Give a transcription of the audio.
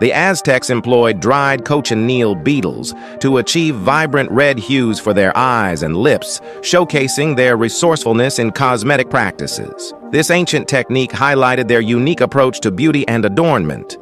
The Aztecs employed dried cochineal beetles to achieve vibrant red hues for their eyes and lips, showcasing their resourcefulness in cosmetic practices. This ancient technique highlighted their unique approach to beauty and adornment,